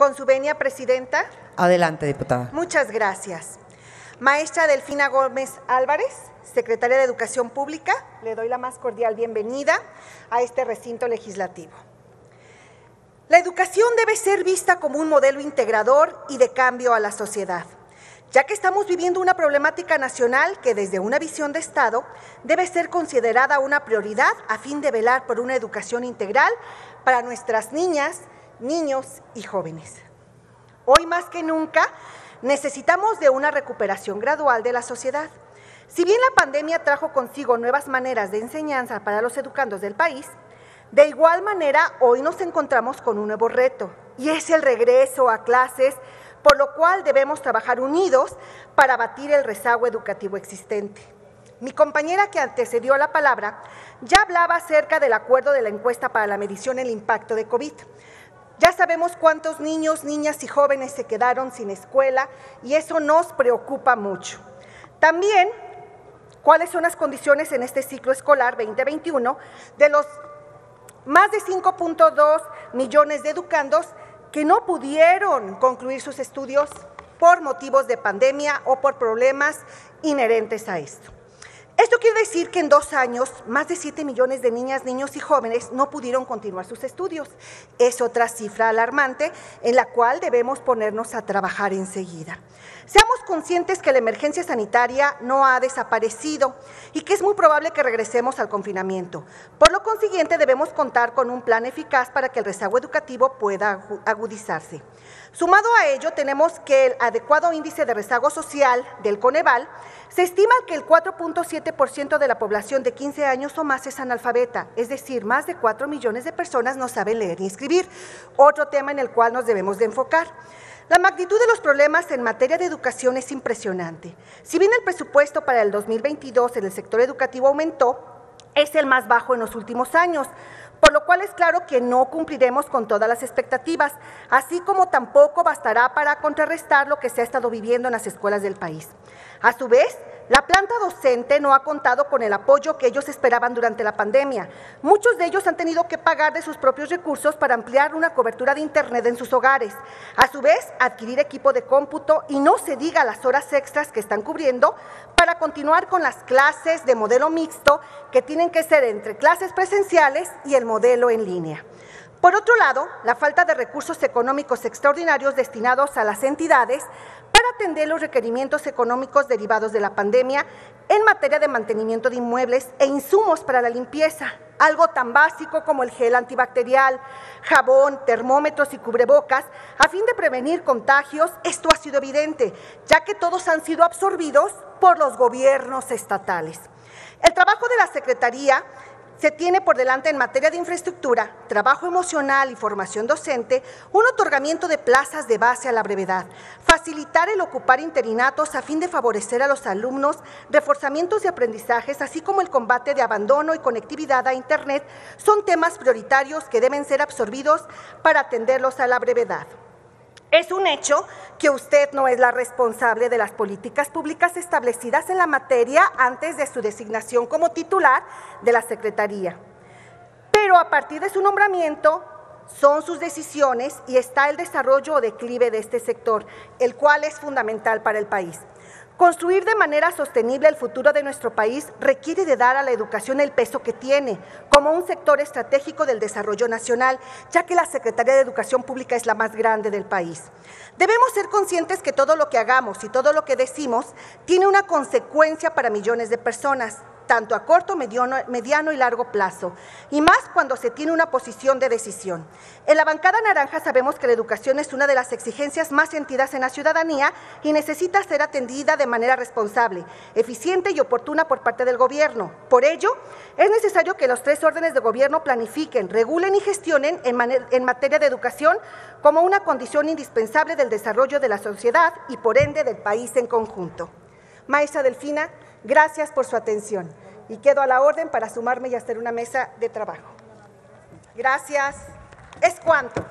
Con su venia, Presidenta. Adelante, diputada. Muchas gracias. Maestra Delfina Gómez Álvarez, Secretaria de Educación Pública, le doy la más cordial bienvenida a este recinto legislativo. La educación debe ser vista como un modelo integrador y de cambio a la sociedad ya que estamos viviendo una problemática nacional que desde una visión de Estado debe ser considerada una prioridad a fin de velar por una educación integral para nuestras niñas, niños y jóvenes. Hoy más que nunca necesitamos de una recuperación gradual de la sociedad. Si bien la pandemia trajo consigo nuevas maneras de enseñanza para los educandos del país, de igual manera hoy nos encontramos con un nuevo reto y es el regreso a clases por lo cual debemos trabajar unidos para batir el rezago educativo existente. Mi compañera que antecedió la palabra ya hablaba acerca del acuerdo de la encuesta para la medición del impacto de COVID. Ya sabemos cuántos niños, niñas y jóvenes se quedaron sin escuela y eso nos preocupa mucho. También cuáles son las condiciones en este ciclo escolar 2021 de los más de 5.2 millones de educandos que no pudieron concluir sus estudios por motivos de pandemia o por problemas inherentes a esto. Esto quiere decir que en dos años más de 7 millones de niñas, niños y jóvenes no pudieron continuar sus estudios. Es otra cifra alarmante en la cual debemos ponernos a trabajar enseguida. Seamos conscientes que la emergencia sanitaria no ha desaparecido y que es muy probable que regresemos al confinamiento. Por lo consiguiente, debemos contar con un plan eficaz para que el rezago educativo pueda agudizarse. Sumado a ello, tenemos que el adecuado índice de rezago social del Coneval se estima que el 4.7% de la población de 15 años o más es analfabeta, es decir, más de 4 millones de personas no saben leer ni escribir, otro tema en el cual nos debemos de enfocar. La magnitud de los problemas en materia de educación es impresionante. Si bien el presupuesto para el 2022 en el sector educativo aumentó, es el más bajo en los últimos años, por lo cual es claro que no cumpliremos con todas las expectativas, así como tampoco bastará para contrarrestar lo que se ha estado viviendo en las escuelas del país. A su vez, la planta docente no ha contado con el apoyo que ellos esperaban durante la pandemia. Muchos de ellos han tenido que pagar de sus propios recursos para ampliar una cobertura de Internet en sus hogares. A su vez, adquirir equipo de cómputo y no se diga las horas extras que están cubriendo para continuar con las clases de modelo mixto que tienen que ser entre clases presenciales y el modelo en línea. Por otro lado, la falta de recursos económicos extraordinarios destinados a las entidades atender los requerimientos económicos derivados de la pandemia en materia de mantenimiento de inmuebles e insumos para la limpieza, algo tan básico como el gel antibacterial, jabón, termómetros y cubrebocas, a fin de prevenir contagios, esto ha sido evidente, ya que todos han sido absorbidos por los gobiernos estatales. El trabajo de la Secretaría se tiene por delante en materia de infraestructura, trabajo emocional y formación docente un otorgamiento de plazas de base a la brevedad, facilitar el ocupar interinatos a fin de favorecer a los alumnos, reforzamientos de aprendizajes, así como el combate de abandono y conectividad a Internet, son temas prioritarios que deben ser absorbidos para atenderlos a la brevedad. Es un hecho que usted no es la responsable de las políticas públicas establecidas en la materia antes de su designación como titular de la Secretaría. Pero a partir de su nombramiento son sus decisiones y está el desarrollo o declive de este sector, el cual es fundamental para el país. Construir de manera sostenible el futuro de nuestro país requiere de dar a la educación el peso que tiene como un sector estratégico del desarrollo nacional, ya que la Secretaría de Educación Pública es la más grande del país. Debemos ser conscientes que todo lo que hagamos y todo lo que decimos tiene una consecuencia para millones de personas tanto a corto, mediano, y largo plazo, y más cuando se tiene una posición de decisión. En la bancada naranja sabemos que la educación es una de las exigencias más sentidas en la ciudadanía y necesita ser atendida de manera responsable, eficiente y oportuna por parte del gobierno. Por ello, es necesario que los tres órdenes de gobierno planifiquen, regulen y gestionen en, en materia de educación como una condición indispensable del desarrollo de la sociedad y por ende del país en conjunto. Maestra Delfina, Gracias por su atención y quedo a la orden para sumarme y hacer una mesa de trabajo. Gracias. ¿Es cuánto?